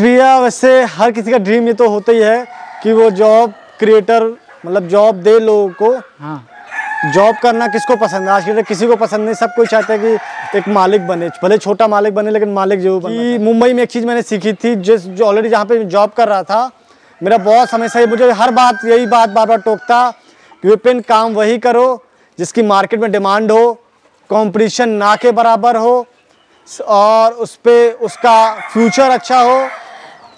भैया वैसे हर किसी का ड्रीम ये तो होता ही है कि वो जॉब क्रिएटर मतलब जॉब दे लोगों को। हाँ। जॉब करना किसको पसंद है? आज के किसी को पसंद नहीं सब कोई चाहता है कि एक मालिक बने भले छोटा मालिक बने लेकिन मालिक जो बने मुंबई में एक चीज़ मैंने सीखी थी जिस जो ऑलरेडी जहाँ पे जॉब कर रहा था मेरा बहुत समय से मुझे हर बात यही बात बार बार टोकता कि विपिन काम वही करो जिसकी मार्केट में डिमांड हो कंपटीशन ना के बराबर हो और उस पर उसका फ्यूचर अच्छा हो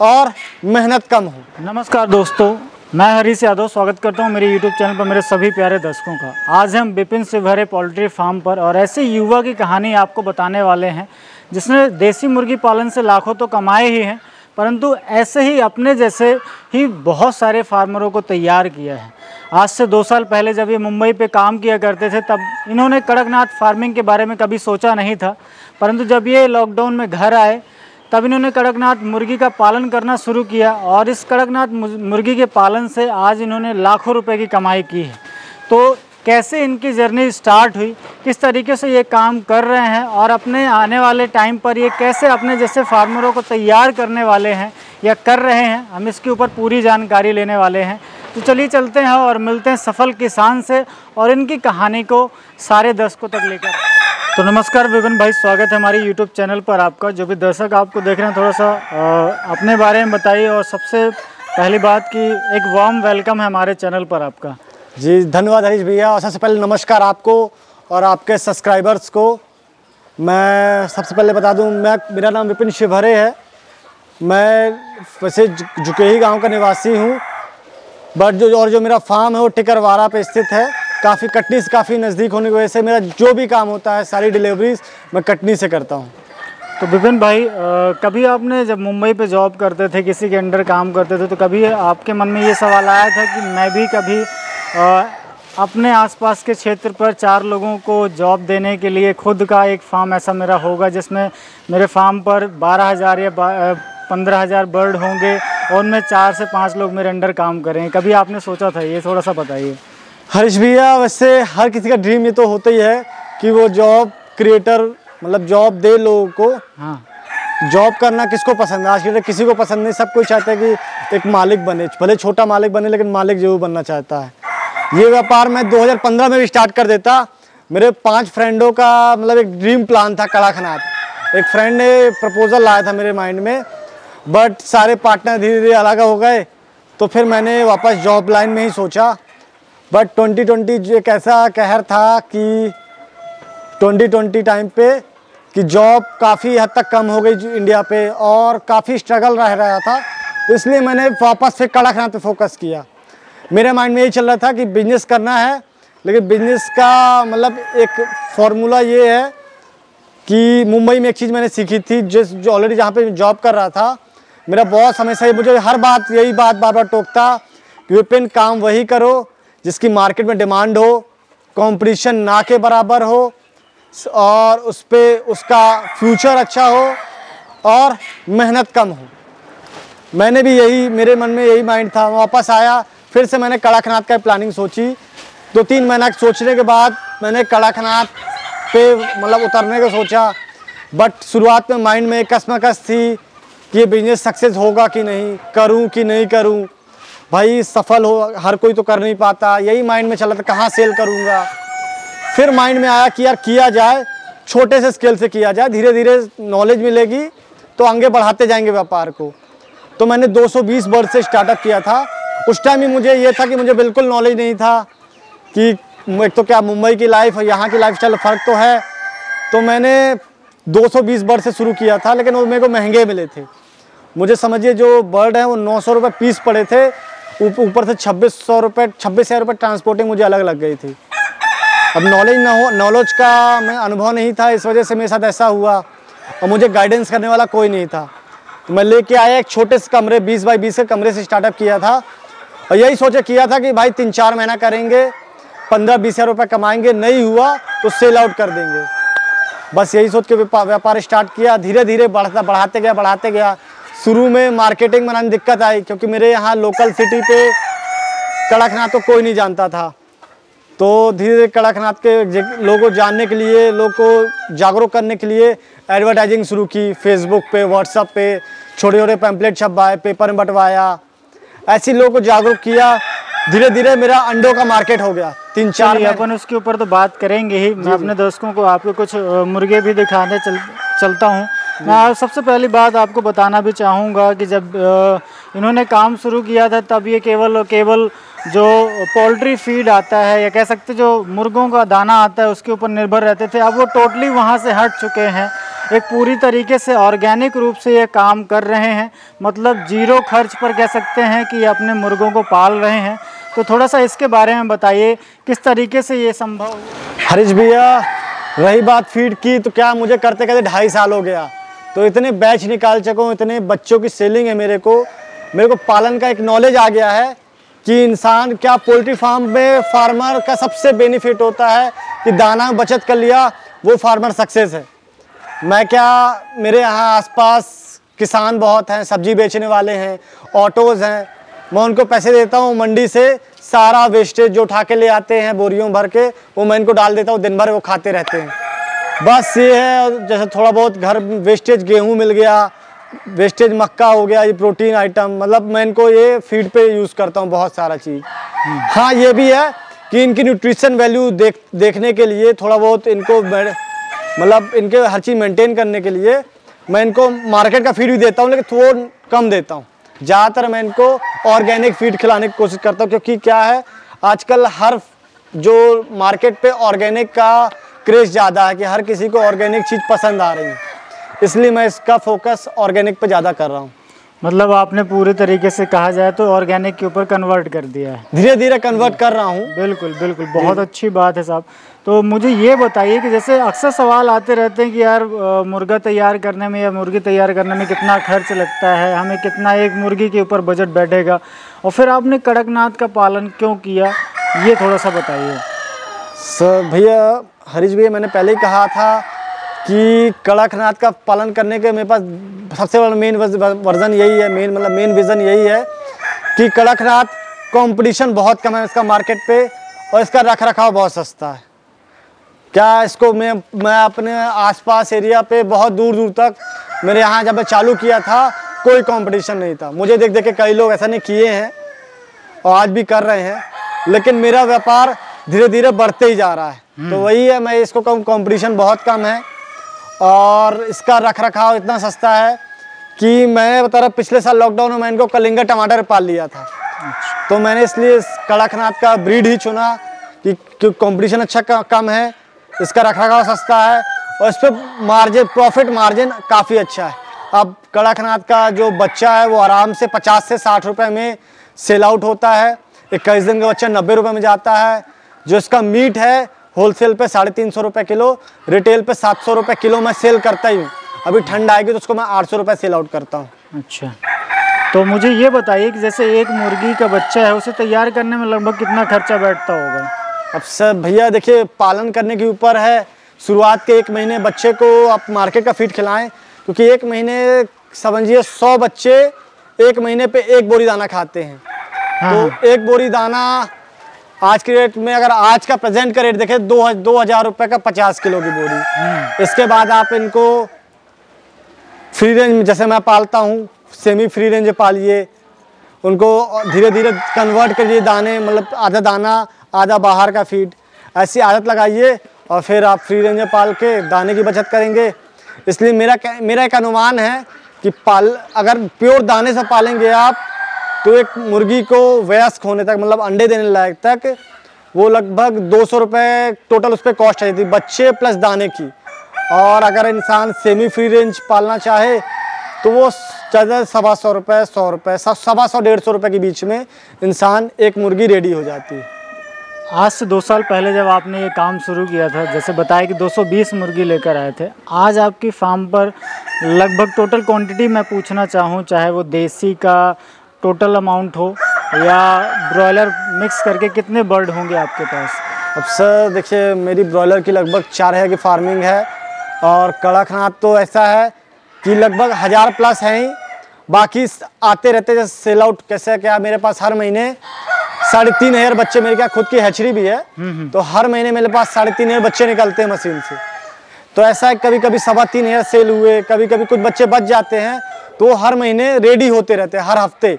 और मेहनत कम हो। नमस्कार दोस्तों, मैं हरीश यादव स्वागत करता हूँ मेरे YouTube चैनल पर मेरे सभी प्यारे दर्शकों का। आज हम बिपिन से भरे पोल्ट्री फार्म पर और ऐसे युवा की कहानी आपको बताने वाले हैं, जिसने देसी मुर्गी पालन से लाखों तो कमाए ही हैं, परंतु ऐसे ही अपने जैसे ही बहुत सारे फार्मरों को तैयार किया है। आज से दो साल पहले जब ये मुंबई पे काम किया करते थे, तब इन्होंने कड़कनाथ फ़ार्मिंग के बारे में कभी सोचा नहीं था, परंतु जब ये लॉकडाउन में घर आए तब इन्होंने कड़कनाथ मुर्गी का पालन करना शुरू किया और इस कड़कनाथ मुर्गी के पालन से आज इन्होंने लाखों रुपए की कमाई की है। तो कैसे इनकी जर्नी स्टार्ट हुई, किस तरीके से ये काम कर रहे हैं और अपने आने वाले टाइम पर ये कैसे अपने जैसे फार्मरों को तैयार करने वाले हैं या कर रहे हैं, हम इसके ऊपर पूरी जानकारी लेने वाले हैं। तो चलिए चलते हैं और मिलते हैं सफल किसान से और इनकी कहानी को सारे दर्शकों तक लेकर। तो नमस्कार विपिन भाई स्वागत है हमारी यूट्यूब चैनल पर आपका जो भी दर्शक आपको देख रहे हैं थोड़ा सा आ, अपने बारे में बताइए और सबसे पहली बात कि एक वार्म वेलकम है हमारे चैनल पर आपका। जी धन्यवाद हरीश भैया और सबसे पहले नमस्कार आपको और आपके सब्सक्राइबर्स को। मैं सबसे पहले बता दूँ मैं मेरा नाम विपिन शिवहरे है। मैं वैसे जुकेही गाँव का निवासी हूँ बट जो और जो मेरा फार्म है वो टिकरवाड़ा पे स्थित है। काफ़ी कटनी से काफ़ी नज़दीक होने की वजह से मेरा जो भी काम होता है सारी डिलीवरीज मैं कटनी से करता हूँ। तो विपिन भाई आ, कभी आपने जब मुंबई पे जॉब करते थे किसी के अंडर काम करते थे तो कभी आपके मन में ये सवाल आया था कि मैं भी कभी आ, अपने आसपास के क्षेत्र पर चार लोगों को जॉब देने के लिए खुद का एक फार्म ऐसा मेरा होगा जिसमें मेरे फार्म पर बारह हज़ार या पंद्रह हज़ार बर्ड होंगे और उनमें चार से पाँच लोग मेरे अंडर काम करें? कभी आपने सोचा था? ये थोड़ा सा बताइए। हरीश भैया वैसे हर किसी का ड्रीम ये तो होता ही है कि वो जॉब क्रिएटर मतलब जॉब दे लोगों को। हाँ। जॉब करना किसको पसंद है? आज के किसी को पसंद नहीं सब कोई चाहता है कि एक मालिक बने। भले छोटा मालिक बने लेकिन मालिक ज़रूर बनना चाहता है। ये व्यापार मैं 2015 में भी स्टार्ट कर देता। मेरे पाँच फ्रेंडों का मतलब एक ड्रीम प्लान था कड़ाखनाथ एक फ्रेंड ने प्रपोजल लाया था मेरे माइंड में बट सारे पार्टनर धीरे धीरे अलग हो गए। तो फिर मैंने वापस जॉब लाइन में ही सोचा। बट 2020 एक ऐसा कहर था कि 2020 टाइम पे कि जॉब काफ़ी हद तक कम हो गई इंडिया पे और काफ़ी स्ट्रगल रह रहा था। तो इसलिए मैंने वापस फिर कड़कनाथ पे फोकस किया। मेरे माइंड में यही चल रहा था कि बिज़नेस करना है, लेकिन बिज़नेस का मतलब एक फॉर्मूला ये है कि मुंबई में एक चीज़ मैंने सीखी थी, जिस, जो ऑलरेडी जहाँ पे जॉब कर रहा था। मेरा बहुत समय से मुझे हर बात, यही बात बार बार टोकता, कि विपिन, काम वही करो जिसकी मार्केट में डिमांड हो कंपटीशन ना के बराबर हो, और उस पर उसका फ्यूचर अच्छा हो, और मेहनत कम हो। मैंने भी यही, मेरे मन में यही माइंड था। वापस आया, फिर से मैंने कड़ाकनाथ का प्लानिंग सोची। दो तीन महीना सोचने के बाद मैंने कड़ाकनाथ पे मतलब उतरने का सोचा। बट शुरुआत में माइंड में कसमकस थी कि ये बिज़नेस सक्सेस होगा कि नहीं, करूँ कि नहीं करूँ। भाई, सफल हो, हर कोई तो कर नहीं पाता। यही माइंड में चला था, कहाँ सेल करूँगा? फिर माइंड में आया कि यार, किया जाए, छोटे से स्केल से किया जाए धीरे धीरे नॉलेज मिलेगी तो आगे बढ़ाते जाएँगे व्यापार को। तो मैंने 220 बर्ड से स्टार्टअप किया था। उस टाइम ही मुझे ये था कि मुझे बिल्कुल नॉलेज नहीं था कि एक तो क्या मुंबई की लाइफ और यहाँ की लाइफ स्टाइल फ़र्क तो है। तो मैंने 220 बर्ड से शुरू किया था, लेकिन वो मेरे को महँगे मिले थे। मुझे समझिए, जो बर्ड है, वो नौ सौ पीस पड़े थे। ऊपर से छब्बीस सौ रुपये छब्बीस हज़ार रुपये ट्रांसपोर्टिंग मुझे अलग लग गई थी। अब नॉलेज ना हो नॉलेज का मैं अनुभव नहीं था, इस वजह से मेरे साथ ऐसा हुआ। और मुझे गाइडेंस करने वाला कोई नहीं था। तो मैं लेके आया एक छोटे से कमरे, बीस बाई बीस के कमरे से स्टार्टअप किया था। और यही सोचे किया था कि भाई तीन चार महीना करेंगे, पंद्रह बीस हज़ार रुपये कमाएँगे, नहीं हुआ तो सेल आउट कर देंगे। बस यही सोच के व्यापार स्टार्ट किया धीरे धीरे बढ़ता, बढ़ाते गया बढ़ाते गया। शुरू में मार्केटिंग बनाने दिक्कत आई क्योंकि मेरे यहाँ लोकल सिटी पे कड़कनाथ तो कोई नहीं जानता था। तो धीरे धीरे कड़कनाथ के लोगों जानने के लिए लोग को जागरूक करने के लिए एडवर्टाइजिंग शुरू की फेसबुक पे व्हाट्सअप पे छोटे छोटे पैम्पलेट छपवाए पेपर में बंटवाया। ऐसे लोगों को जागरूक किया धीरे धीरे मेरा अंडों का मार्केट हो गया तीन चार अपन उसके ऊपर तो बात करेंगे ही। मैं अपने दर्शकों को आपके कुछ मुर्गे भी दिखाने चल चलता हूँ। मैं सबसे पहली बात आपको बताना भी चाहूँगा कि जब इन्होंने काम शुरू किया था तब ये केवल केवल जो पोल्ट्री फ़ीड आता है या कह सकते जो मुर्गों का दाना आता है उसके ऊपर निर्भर रहते थे। अब वो टोटली वहाँ से हट चुके हैं। एक पूरी तरीके से ऑर्गेनिक रूप से ये काम कर रहे हैं। मतलब ज़ीरो खर्च पर कह सकते हैं कि ये अपने मुर्गों को पाल रहे हैं। तो थोड़ा सा इसके बारे में बताइए किस तरीके से ये संभव? हरीश भैया रही बात फ़ीड की तो क्या मुझे करते करते ढाई साल हो गया। तो इतने बैच निकाल चुका हूँ, इतने बच्चों की सेलिंग है मेरे को। मेरे को पालन का एक नॉलेज आ गया है कि इंसान क्या पोल्ट्री फार्म में फार्मर का सबसे बेनिफिट होता है कि दाना बचत कर लिया, वो फार्मर सक्सेस है। मैं क्या मेरे यहाँ आसपास किसान बहुत हैं, सब्ज़ी बेचने वाले हैं ऑटोज़ हैं। मैं उनको पैसे देता हूँ मंडी से, सारा वेस्टेज जो उठा के ले आते हैं बोरियों भर के, वो मैं इनको डाल देता हूँ, दिन भर वो खाते रहते हैं। बस ये है, जैसे थोड़ा बहुत घर वेस्टेज गेहूँ मिल गया वेस्टेज मक्का हो गया, ये प्रोटीन आइटम मतलब मैं इनको ये फ़ीड पे यूज़ करता हूँ बहुत सारा चीज़। हाँ ये भी है कि इनकी न्यूट्रिशन वैल्यू देख, देखने के लिए थोड़ा बहुत इनको मतलब इनके हर चीज़ मेंटेन करने के लिए मैं इनको मार्केट का फ़ीड भी देता हूँ, लेकिन थोड़ा कम देता हूँ। ज़्यादातर मैं इनको ऑर्गेनिक फ़ीड खिलाने की कोशिश करता हूँ, क्योंकि क्या है, आजकल हर जो मार्केट पे ऑर्गेनिक का क्रेज ज़्यादा है कि हर किसी को ऑर्गेनिक चीज़ पसंद आ रही है। इसलिए मैं इसका फोकस ऑर्गेनिक पे ज़्यादा कर रहा हूँ। मतलब आपने पूरे तरीके से कहा जाए तो ऑर्गेनिक के ऊपर कन्वर्ट कर दिया है। धीरे धीरे कन्वर्ट कर रहा हूँ। बिल्कुल बिल्कुल बहुत अच्छी बात है साहब। तो मुझे ये बताइए कि जैसे अक्सर सवाल आते रहते हैं कि यार मुर्गा तैयार करने में या मुर्गी तैयार करने में कितना खर्च लगता है हमें कितना एक मुर्गी के ऊपर बजट बैठेगा? और फिर आपने कड़कनाथ का पालन क्यों किया? ये थोड़ा सा बताइए। सर भैया हरीश भैया, मैंने पहले ही कहा था कि कड़कनाथ का पालन करने के मेरे पास सबसे बड़ा मेन वर्जन यही है मेन मतलब मेन विज़न यही है कि कड़कनाथ कंपटीशन बहुत कम है इसका मार्केट पे और इसका रख रखाव बहुत सस्ता है। क्या इसको मैं मैं अपने आसपास एरिया पे बहुत दूर दूर तक मेरे यहाँ जब मैं चालू किया था, कोई कंपटीशन नहीं था। मुझे देख देख के कई लोग ऐसा नहीं किए हैं और आज भी कर रहे हैं, लेकिन मेरा व्यापार धीरे धीरे बढ़ते ही जा रहा है। तो वही है मैं इसको कहूँ कंपटीशन बहुत कम है। और इसका रख रखाव इतना सस्ता है कि मैं बता रहा पिछले साल लॉकडाउन में मैं इनको कलिंगा टमाटर पाल लिया था। तो मैंने इसलिए इस कड़कनाथ का ब्रीड ही चुना कि क्योंकि कंपटीशन अच्छा कम है इसका रख रखाव सस्ता है और इस पर मार्जिन प्रॉफिट मार्जिन काफ़ी अच्छा है। अब कड़कनाथ का जो बच्चा है वो आराम से 50 से 60 रुपए में सेल आउट होता है इक्कीस दिन का बच्चा नब्बे रुपए में जाता है जो इसका मीट है होलसेल पे साढ़े तीन सौ रुपये किलो रिटेल पे सात सौ रुपये किलो मैं सेल करता ही हूँ। अभी ठंड आएगी तो उसको मैं आठ सौ रुपये सेल आउट करता हूँ। अच्छा। तो मुझे ये बताइए कि जैसे एक मुर्गी का बच्चा है उसे तैयार करने में लगभग कितना खर्चा बैठता होगा? अब सर भैया देखिए पालन करने के ऊपर है। शुरुआत के एक महीने बच्चे को आप मार्केट का फ़ीड खिलाएँ क्योंकि एक महीने समझिए सौ बच्चे एक महीने पे एक बोरी दाना खाते हैं। तो एक बोरी दाना आज के रेट में अगर आज का प्रेजेंट का रेट देखें दो दो हज़ार रुपये का पचास किलो की बोरी। इसके बाद आप इनको फ्री रेंज में जैसे मैं पालता हूँ सेमी फ्री रेंज में पालिए। उनको धीरे धीरे कन्वर्ट करिए दाने मतलब आधा दाना आधा बाहर का फ़ीड ऐसी आदत लगाइए और फिर आप फ्री रेंज में पाल के दाने की बचत करेंगे। इसलिए मेरा मेरा एक अनुमान है कि पाल अगर प्योर दाने से पालेंगे आप तो एक मुर्गी को वयस्क होने तक मतलब अंडे देने लायक तक, वो लगभग दो सौ रुपये टोटल उस पर कॉस्ट आई थी, बच्चे प्लस दाने की। और अगर इंसान सेमी फ्री रेंज पालना चाहे तो वो ज़्यादा सवा सौ रुपये सौ रुपये सवा सौ, डेढ़ सौ रुपये के बीच में इंसान एक मुर्गी रेडी हो जाती। है आज से दो साल पहले जब आपने ये काम शुरू किया था, जैसे बताया कि 220 मुर्गी लेकर आए थे, आज आपकी फार्म पर लगभग टोटल क्वांटिटी मैं पूछना चाहूँ, चाहे वो देसी का टोटल अमाउंट हो या ब्रॉयलर मिक्स करके कितने बर्ड होंगे आपके पास? अब सर देखिए मेरी ब्रॉयलर की लगभग चार है की फ़ार्मिंग है और कड़कनाथ तो ऐसा है कि लगभग हज़ार प्लस हैं ही। बाकी आते रहते जैसे सेल आउट कैसे क्या मेरे पास हर महीने साढ़े तीन हज़ार बच्चे मेरे क्या खुद की हैचरी भी है तो हर महीने मेरे पास साढ़े तीन हज़ार बच्चे निकलते हैं मशीन से। तो ऐसा है कभी कभी सवा तीन हज़ार सेल हुए कभी कभी कुछ बच्चे बच जाते हैं तो हर महीने रेडी होते रहते हैं हर हफ़्ते।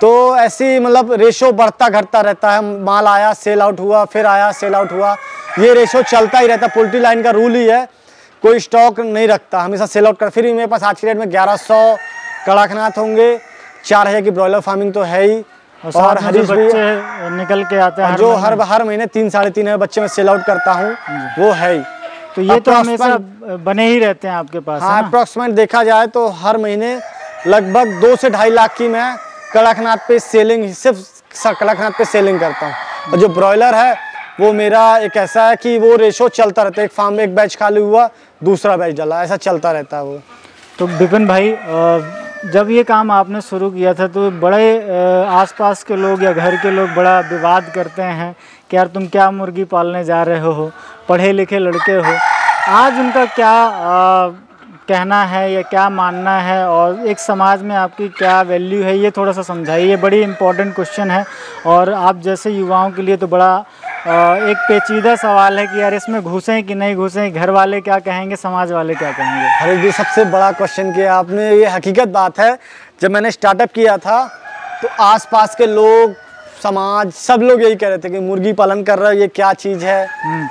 तो ऐसी मतलब रेशो बढ़ता घटता रहता है। माल आया सेल आउट हुआ फिर आया सेल आउट हुआ। ये रेशो चलता ही रहता है। पोल्ट्री लाइन का रूल ही है। कोई स्टॉक नहीं रखता। हमेशा सेल आउट कर फिर भी मेरे पास आज की डेट में 1100 कड़कनाथ होंगे। चार हज़ार की ब्रॉयलर फ़ार्मिंग तो है ही। और, और हरीश निकल के आते हैं जो हर हर महीने तीन साढ़े तीन हज़ार बच्चे में सेल आउट करता हूँ। वो है ही। तो ये तो हमेशा बने ही रहते हैं आपके पास हाँ अप्रॉक्सीमेट देखा जाए तो हर महीने लगभग दो से ढाई लाख की मैं कड़कनाथ पे सेलिंग, सिर्फ़ कड़कनाथ पे सेलिंग करता हूँ। और जो ब्रॉयलर है, वो मेरा एक ऐसा है कि वो रेशो चलता रहता है। एक फार्म में एक बैच खाली हुआ, दूसरा बैच डाला। ऐसा चलता रहता है वो। तो विपिन भाई जब ये काम आपने शुरू किया था तो बड़े आसपास के लोग या घर के लोग बड़ा विवाद करते हैं कि यार तुम क्या मुर्गी पालने जा रहे हो? पढ़े लिखे लड़के हो। आज उनका क्या कहना है या क्या मानना है और एक समाज में आपकी क्या वैल्यू है ये थोड़ा सा समझाइए। ये बड़ी इंपॉर्टेंट क्वेश्चन है और आप जैसे युवाओं के लिए तो बड़ा एक पेचीदा सवाल है कि यार इसमें घुसें कि नहीं घुसें घर वाले क्या कहेंगे समाज वाले क्या कहेंगे? अरे जी सबसे बड़ा क्वेश्चन किया आपने। ये हकीकत बात है जब मैंने स्टार्टअप किया था तो आसपास के लोग समाज सब लोग यही कह रहे थे कि मुर्गी पालन कर रहे हो ये क्या चीज़ है? हम्म।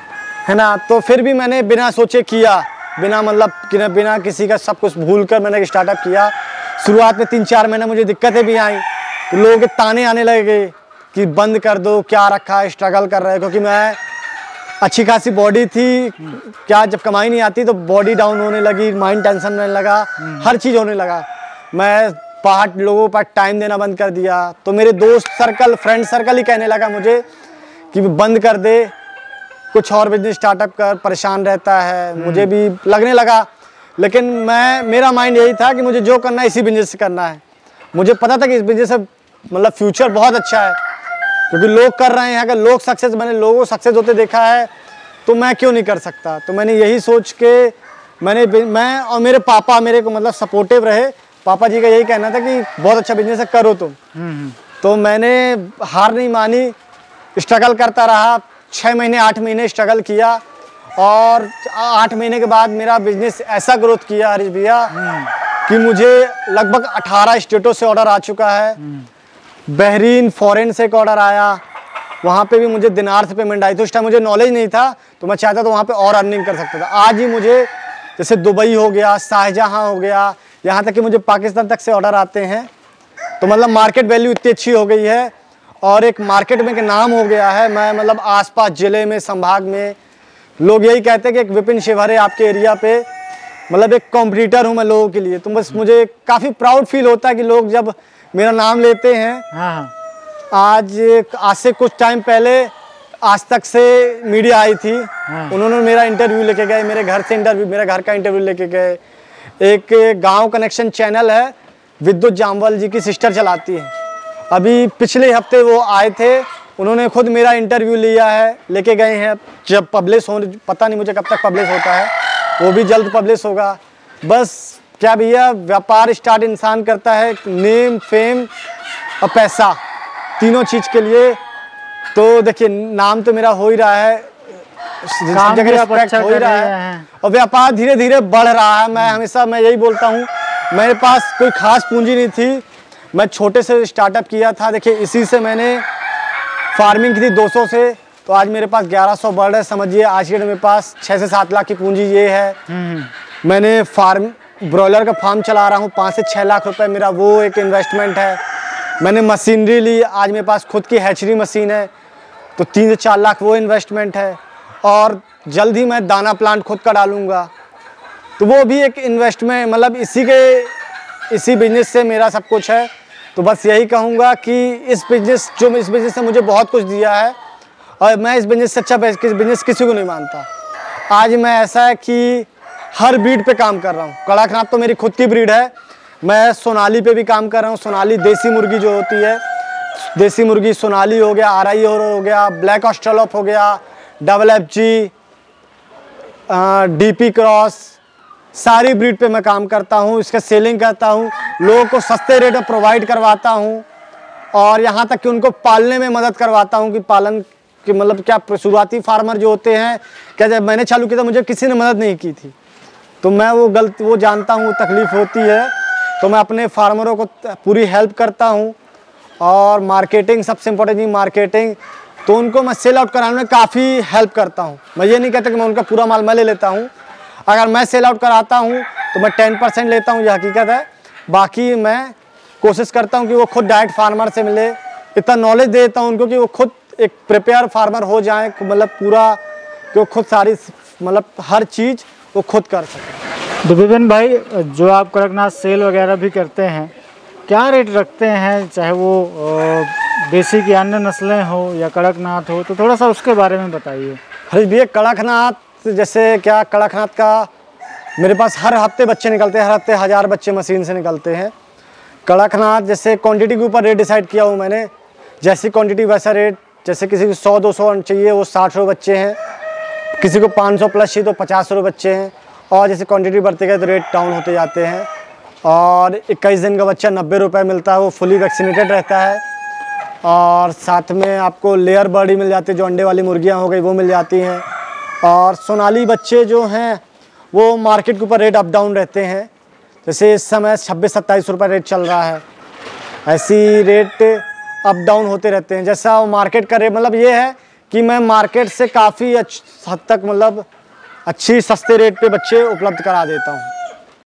है ना? तो फिर भी मैंने बिना सोचे किया बिना मतलब बिना किसी का सब कुछ भूल कर मैंने स्टार्टअप किया। शुरुआत में तीन चार महीने मुझे दिक्कतें भी आई तो लोगों के ताने आने लगे कि बंद कर दो, क्या रखा है स्ट्रगल कर रहे क्योंकि मैं अच्छी खासी बॉडी थी, क्या जब कमाई नहीं आती तो बॉडी डाउन होने लगी माइंड टेंशन होने लगा, हर चीज़ होने लगा। मैं पार्ट लोगों पर टाइम देना बंद कर दिया। तो मेरे दोस्त सर्कल फ्रेंड सर्कल ही कहने लगा मुझे कि बंद कर दे कुछ और बिज़नेस स्टार्टअप कर परेशान रहता है मुझे भी लगने लगा। लेकिन मैं मेरा माइंड यही था कि मुझे जो करना है इसी बिज़नेस से करना है। मुझे पता था कि इस बिज़नेस से मतलब फ्यूचर बहुत अच्छा है क्योंकि लोग कर रहे हैं। अगर लोग सक्सेस मैंने लोगों को सक्सेस होते देखा है तो मैं क्यों नहीं कर सकता? तो मैंने यही सोच के मैंने मैं और मेरे पापा मेरे को मतलब सपोर्टिव रहे। पापा जी का यही कहना था कि बहुत अच्छा बिज़नेस है करो तुम। हम्म, हम्म। तो मैंने हार नहीं मानी स्ट्रगल करता रहा। छः महीने, आठ महीने स्ट्रगल किया और आठ महीने के बाद मेरा बिज़नेस ऐसा ग्रोथ किया हरीश भैया कि मुझे लगभग अठारह स्टेटों से ऑर्डर आ चुका है। बहरीन फॉरेन से एक ऑर्डर आया। वहाँ पे भी मुझे दिनार से पेमेंट आई। तो उस टाइम मुझे नॉलेज नहीं था तो मैं चाहता तो वहाँ पे और अर्निंग कर सकता था। आज ही मुझे, जैसे दुबई हो गया, शाहजहाँ हो गया, यहाँ तक कि मुझे पाकिस्तान तक से ऑर्डर आते हैं। तो मतलब मार्केट वैल्यू इतनी अच्छी हो गई है और एक मार्केट में के नाम हो गया है मैं मतलब आसपास ज़िले में संभाग में लोग यही कहते हैं कि एक विपिन शिवहरे आपके एरिया पे मतलब एक कॉम्पिटिटर हूँ मैं लोगों के लिए तो बस मुझे काफ़ी प्राउड फील होता है कि लोग जब मेरा नाम लेते हैं हाँ, हाँ। आज आज से कुछ टाइम पहले आज तक से मीडिया आई थी हाँ। उन्होंने मेरा इंटरव्यू लेके गए मेरे घर से इंटरव्यू मेरे घर का इंटरव्यू लेके गए एक गाँव कनेक्शन चैनल है विद्युत जामवाल जी की सिस्टर चलाती है अभी पिछले हफ़्ते वो आए थे उन्होंने खुद मेरा इंटरव्यू लिया है लेके गए हैं। जब पब्लिश हो पता नहीं मुझे कब तक पब्लिश होता है वो भी जल्द पब्लिश होगा। बस क्या भैया व्यापार स्टार्ट इंसान करता है नेम फेम और पैसा तीनों चीज़ के लिए। तो देखिए नाम तो मेरा हो ही रहा है जगह अच्छा हो ही रहा है। और व्यापार धीरे धीरे बढ़ रहा है मैं हमेशा मैं यही बोलता हूँ मेरे पास कोई खास पूंजी नहीं थी मैं छोटे से स्टार्टअप किया था देखिए इसी से मैंने फ़ार्मिंग की थी 200 से तो आज मेरे पास 1100 सौ बर्ड है समझिए आज के मेरे पास छः से सात लाख की पूंजी ये है। हम्म। मैंने फार्म ब्रॉयलर का फार्म चला रहा हूँ पाँच से छः लाख रुपए मेरा वो एक इन्वेस्टमेंट है। मैंने मशीनरी ली आज मेरे पास खुद की हैचरी मशीन है तो तीन से चार लाख वो इन्वेस्टमेंट है। और जल्द ही मैं दाना प्लांट खुद का डालूँगा। तो वो भी एक इन्वेस्टमेंट मतलब इसी के इसी बिज़नेस से मेरा सब कुछ है। तो बस यही कहूँगा कि इस बिज़नेस जो इस बिज़नेस ने मुझे बहुत कुछ दिया है, और मैं इस बिज़नेस से अच्छा बिज़नेस किसी को नहीं मानता। आज मैं ऐसा है कि हर ब्रीड पे काम कर रहा हूँ। कड़ाकनाथ तो मेरी खुद की ब्रीड है। मैं सोनाली पे भी काम कर रहा हूँ। सोनाली देसी मुर्गी जो होती है, देसी मुर्गी सोनाली हो गया आर आई हो गया ब्लैक ऑस्ट्रेलॉप हो गया double F G D P cross सारी ब्रीड पे मैं काम करता हूँ, इसका सेलिंग करता हूँ, लोगों को सस्ते रेट में प्रोवाइड करवाता हूँ और यहाँ तक कि उनको पालने में मदद करवाता हूँ कि पालन कि मतलब क्या शुरुआती फार्मर जो होते हैं, क्या जब मैंने चालू किया था मुझे किसी ने मदद नहीं की थी। तो मैं वो गलत, वो जानता हूँ तकलीफ़ होती है तो मैं अपने फार्मरों को पूरी हेल्प करता हूँ और मार्केटिंग सबसे इम्पोर्टेंट चीज़ मार्केटिंग तो उनको मैं सेल आउट कराने में काफ़ी हेल्प करता हूँ। मैं ये नहीं कहता कि मैं उनका पूरा माल, मैं ले लेता हूँ अगर मैं सेल आउट कराता हूँ तो मैं टेन परसेंट लेता हूँ ये हकीकत है। बाकी मैं कोशिश करता हूँ कि वो खुद डायरेक्ट फार्मर से मिले। इतना नॉलेज दे देता हूँ उनको कि वो खुद एक प्रिपेयर फार्मर हो जाए मतलब पूरा कि वो खुद सारी मतलब हर चीज़ वो खुद कर सके। तो विपिन भाई जो आप कड़कनाथ सेल वगैरह भी करते हैं क्या रेट रखते हैं? चाहे वो देसी की अन्य नस्लें हो या कड़कनाथ हो तो थोड़ा सा उसके बारे में बताइए। अरे भैया कड़कनाथ जैसे क्या कड़कनाथ का, मेरे पास हर हफ़्ते बच्चे निकलते हैं, हर हफ़्ते हज़ार बच्चे मशीन से निकलते हैं। कड़कनाथ जैसे क्वांटिटी के ऊपर रेट डिसाइड किया हूँ मैंने, जैसी क्वांटिटी वैसा रेट जैसे किसी को सौ, दो सौ चाहिए, वो साठ रुपये बच्चे हैं। किसी को पाँच सौ प्लस चाहिए तो पचास रुपये बच्चे हैं। और जैसे क्वांटिटी बढ़ते गए तो रेट डाउन होते जाते हैं। और इक्कीस दिन का बच्चा नब्बे रुपये मिलता है, वो फुली वैक्सीनेटेड रहता है। और साथ में आपको लेयर बर्ड ही मिल जाती है, जो अंडे वाली मुर्गियाँ हो गई, वो मिल जाती हैं। और सोनाली बच्चे जो हैं, वो मार्केट के ऊपर रेट अप डाउन रहते हैं। जैसे इस समय छब्बीस, सत्ताईस रुपये रेट चल रहा है। ऐसी रेट अप डाउन होते रहते हैं। जैसा मार्केट का रेट मतलब ये है कि मैं मार्केट से काफ़ी हद तक मतलब अच्छी, सस्ते रेट पे बच्चे उपलब्ध करा देता हूँ।